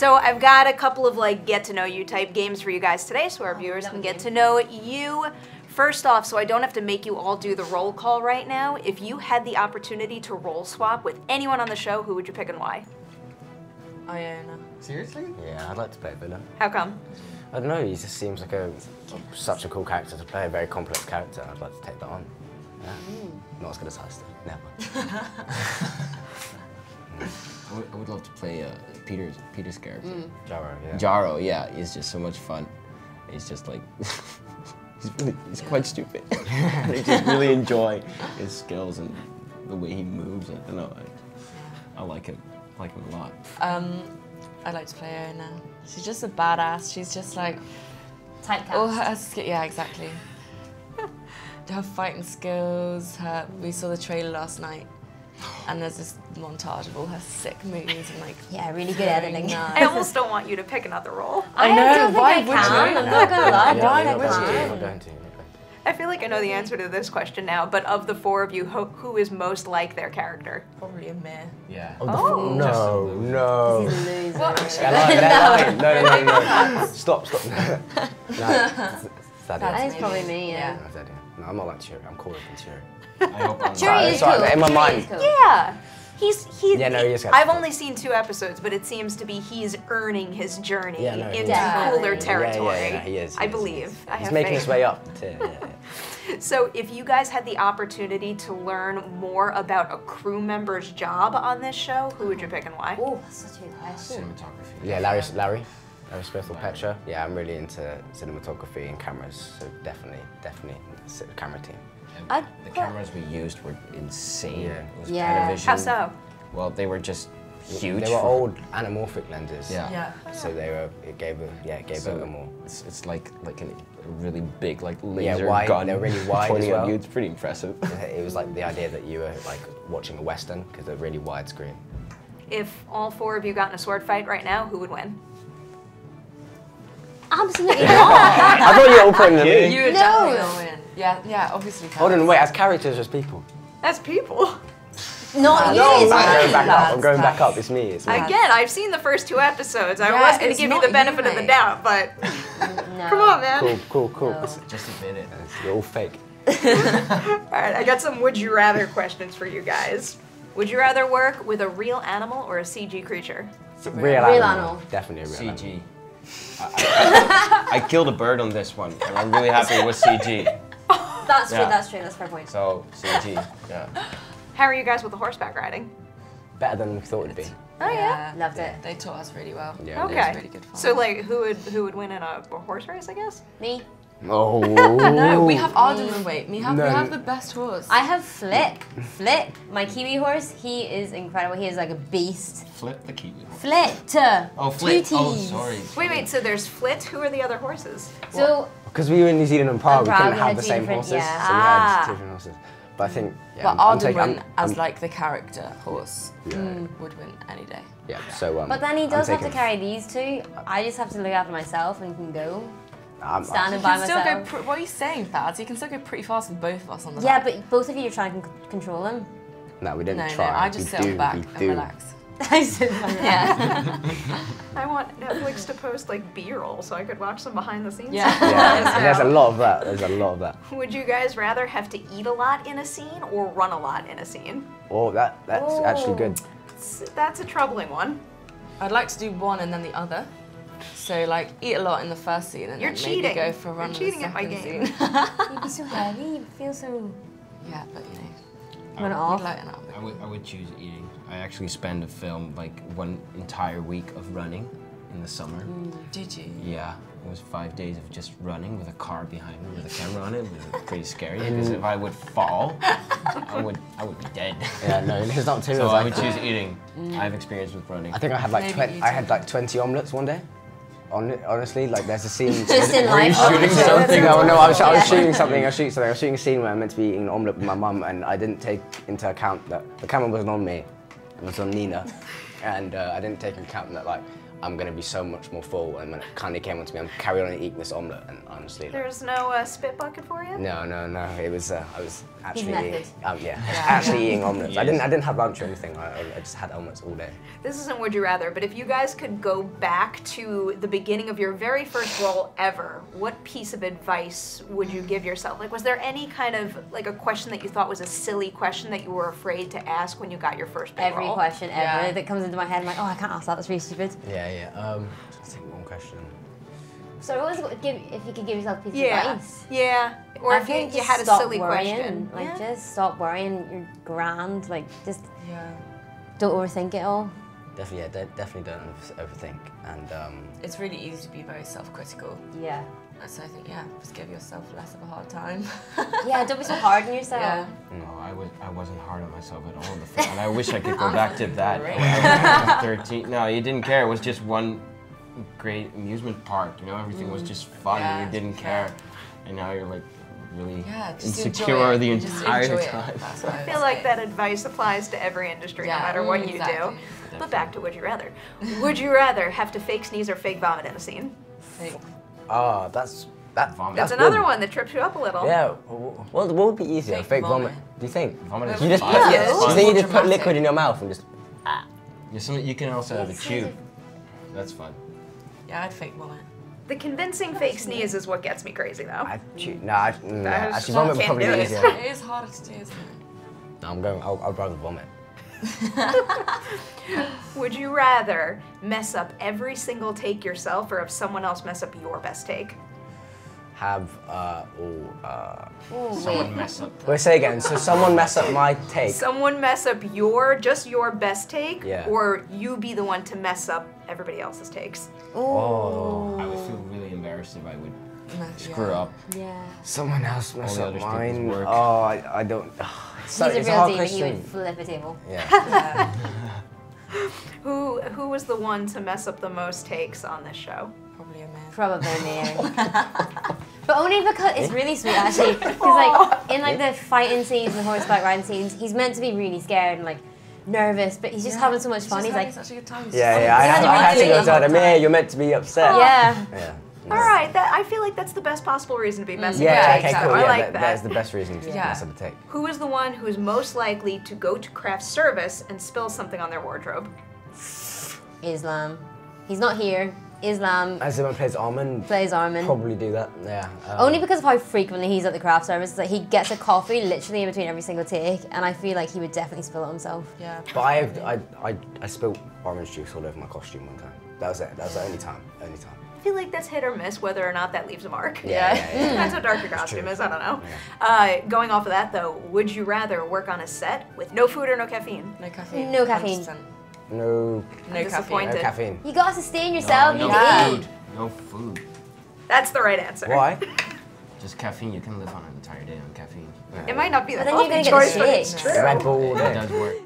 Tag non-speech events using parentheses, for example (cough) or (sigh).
So I've got a couple of like get to know you type games for you guys today, so our Oh, viewers can get to know you. First off, so I don't have to make you all do the roll call right now. If you had the opportunity to roll swap with anyone on the show, who would you pick and why? Iona. Seriously? Yeah, I'd like to play a villain. How come? I don't know, he just seems like a such a cool character to play, a very complex character. I'd like to take that on. Yeah. Not as good as Heisty, never. I (laughs) would, (laughs) I would love to play uh, Peter's Peter's character. Jaro, yeah. Jaro, yeah, he's just so much fun. He's just like (laughs) he's really he's quite stupid. (laughs) and I just really enjoy his skills and the way he moves. I don't know. I, I like him. I like him a lot. Um, I'd like to play Iona. She's just a badass. She's just like Typecast. all her sk- yeah, exactly. (laughs) her fighting skills. Her we saw the trailer last night, and there's this montage of all her sick moves and like yeah, really good editing. I almost don't want you to pick another role. I I know, don't think why I would you? I'm not gonna lie. I don't Why would you? You're not going to. You're not going to. I feel like I know the answer to this question now, but of the four of you, who, who is most like their character? probably Amir. Yeah. Oh. oh. No, no. He's a loser. Yeah, lie. No, no, no, no. (laughs) Stop, stop. (laughs) no, That Thaddea. is probably me, yeah. No, Thaddea. No, I'm not like Tiuri. I'm cooler than Tiuri. I hope I'm Tiuri Sorry, is cool. in my mind- cool. Yeah. He's he. Yeah, no, he is I've cool. only seen two episodes, but it seems to be he's earning his journey Yeah, no, he into is. cooler Yeah, yeah, territory. Yeah, yeah, yeah, he is. I he is, he believe. is. I He's have making faith. his way up. Too. Yeah, yeah. (laughs) So, if you guys had the opportunity to learn more about a crew member's job on this show, who would you pick and why? Oh, that's such a good question. cinematography. Yeah, Larry, Larry, Larry Smith or Petra. Yeah, I'm really into cinematography and cameras, so definitely, definitely s- camera team. And I- the cameras we used were insane. Yeah. It was Yeah. Panavision. How so? Well, they were just huge. They were old anamorphic lenses. Yeah. Yeah. So they were. It gave a yeah, it gave So it a more. it's, it's like like an, a really big like Yeah, laser wide- gun they're really wide as (laughs) pointing well. at you. It's pretty impressive. (laughs) It was like the idea that you were like watching a western because they're really widescreen. If all four of you got in a sword fight right now, who would win? Absolutely not. (laughs) I thought you were all pointing at me. You would No. Definitely not win. Yeah, yeah, obviously. Hold on, wait. As characters, as people. As people. (laughs) Not you. No, it's. I'm going back up. I'm going back up. It's me. It's me. Again, I've seen the first two episodes. I Yeah, was going to give you not the you, benefit of the doubt, but (laughs) (laughs) No. come on, man. Cool, cool, cool. No. just admit it. You're all fake. All right, I got some would you rather questions for you guys. Would you rather work with a real animal or a CG creature? Real, Real animal. animal. Definitely a real animal. CG. I, I, I killed a bird on this one, and I'm really happy with CG. That's true. That's true. That's fair point. So CG, yeah. (laughs) How are you guys with the horseback riding? Better than we thought it'd be. Oh yeah. Loved it. They taught us really well. Yeah, It Okay. was really good fun. So like, who would who would win in a, a horse race? I guess. Me. Oh. no, we have Arden wait. We have No. we have the best horse. I have Flip. Flip, my Kiwi horse. He is incredible. He is like a beast. Flip the kiwi. Flit. Oh, flip. Two Oh, Ts. sorry. Wait, wait. So there's Flit. Who are the other horses? So Because we were in New Zealand and Prague, And we Prague, couldn't we have the same horses, yeah. so we Ah. had two different horses. But I think, yeah, but I'm, I'm Arden taking, win I'm, as I'm- like the character horse yeah, would win any day. yeah. So um, But then he I'm does have to carry these two. I just have to look after myself and can go. I'm, Standing You by can still go. Pr- what are you saying, Fads? You can still go pretty fast with both of us on the Yeah, back. but both of you are trying to con- control him. No, we didn't no, try. no. I just we sit do, the back and do. relax. (laughs) I said (laughs) my Yeah. I want Netflix to post like B-roll so I could watch some behind the scenes. Yeah. Yeah, (laughs) and there's a lot of that. There's a lot of that. Would you guys rather have to eat a lot in a scene or run a lot in a scene? Oh, that that's actually Oh. good. S- That's a troubling one. I'd like to do one and then the other. So like eat a lot in the first scene and You're then cheating. maybe go for a run You're run in cheating the at my second game. scene. (laughs) You'd be so (laughs) heavy. You'd feel so. yeah, but you know, Run it we'd off. lighten up. I would, I would choose eating. I actually spend a film like one entire week of running in the summer. Mm, did you? Yeah, it was five days of just running with a car behind me with a camera on it. It was pretty scary (laughs) because if I would fall, I would I would be dead. Yeah, no, it's not too. So. I would choose eating. Mm. I have experience with running. I think I had like Maybe 20, you I had like 20 omelets one day. Hon- honestly, like there's a scene. (laughs) Just in life. shooting something? No, no, I was, I was shooting something. I was shooting something. I was shooting a scene where I'm meant to be eating an omelette with my mum, and I didn't take into account that the camera wasn't on me; it was on Nina, and uh, I didn't take into account that like I'm gonna be so much more full. And when it kind of came onto me, I'm carrying on eating this omelette, and honestly, like, There's no uh, spit bucket for you? no, no, no. It was uh, I was actually method. um, yeah, actually eating (laughs) omelets. I didn't I didn't have lunch or anything. I, I just had omelets all day. This isn't Would You Rather, but if you guys could go back to the beginning of your very first role ever, what piece of advice would you give yourself? Like, was there any kind of, like, a question that you thought was a silly question that you were afraid to ask when you got your first big Every role? question ever Yeah. that comes into my head, I'm like, oh, I can't ask that. That's really stupid. Yeah, yeah. Um, I think one question. So, what was give, if you could give yourself a piece of advice? Yeah. Or I if you, you had a silly worrying. question. Like, Yeah. just stop worrying. You're grand. Like, just Yeah. don't overthink it all. Definitely, yeah, de- definitely don't overthink. And um, It's really easy to be very self-critical. Yeah. So I think, yeah, just give yourself less of a hard time. (laughs) Yeah, don't be so hard on yourself. yeah. No, I was I wasn't hard on myself at all. in The film, and I wish I could go (laughs) back to that. Great. When I was 13. No, you didn't care. It was just one great amusement park. You know, everything was just fun. Yeah, you didn't care, and now you're like really Yeah, insecure the entire time. That's I would feel like that advice applies to every industry, no Yeah, matter what mm, you exactly. do. But back to Would You Rather. Would you rather have to fake sneeze or fake vomit in a scene? Think- ah, that's that. Vomit. That's, That's another good. one that trips you up a little. Yeah. w- Well, what would be easier? Fake Fake, vomit. vomit. Do you think? Vomit is You just put, Yeah, yeah, it's you think you just put liquid in your mouth and just. Yeah, some, you can also have a tube. That's fun. Yeah, I'd fake vomit. The convincing fake sneeze is what gets me crazy, though. I chew. No, I, no That is- actually vomit would can't probably do be it. easier. It is harder to do, isn't it? No, I'm going. I'll, I'd rather vomit. (laughs) Would you rather mess up every single take yourself or have someone else mess up your best take? Have uh, all. Uh, Someone wait. mess up. wait, say again. So someone mess up my take. Someone mess up your, just your best take, Yeah. or you be the one to mess up everybody else's takes? Oh. I would feel really embarrassed if I would screw yeah. up. Yeah. Someone else mess the up mine. work. Oh, I, I don't. It's, so, He's a it's a real hard demon. He would flip a table. Yeah. Yeah. (laughs) Who who was the one to mess up the most takes on this show? Probably a man. Probably me. (laughs) but only because it's really sweet actually. Because like in like the fighting scenes and horseback riding scenes, he's meant to be really scared and like nervous, but he's just Yeah. having so much fun. just He's like, such a good time. He's Yeah, yeah. I, He have, had I to had to really go think tell him, about yeah, you're meant to be upset. yeah. Yeah. All right, that I feel like that's the best possible reason to be messing Yeah, with Yeah, takes. okay, so cool. I Yeah, like that, that. that's the best reason to Yeah. mess up a take. Who is the one who's most likely to go to craft service and spill something on their wardrobe? Islam. He's not here. Islam As someone plays Armin, plays Armin. probably do that. Yeah. um, Only because of how frequently he's at the craft service. Like he gets a coffee literally in between every single take, and I feel like he would definitely spill it himself. Yeah. But I, I, I, I spilled orange juice all over my costume one time. That was it. That was the only time. Only time. I feel like that's hit or miss whether or not that leaves a mark. Yeah. yeah, yeah. Depends how dark your costume is, I don't know. Uh, going off of that though, would you rather work on a set with no food or no caffeine? No caffeine. No caffeine. No, No caffeine. no caffeine. You gotta sustain yourself. no you need food. eat. No food. That's the right answer. Why? (laughs) Just caffeine. You can live on an entire day on caffeine. It might not be the But then you're healthy choice, but it's true. Red Bull It does work.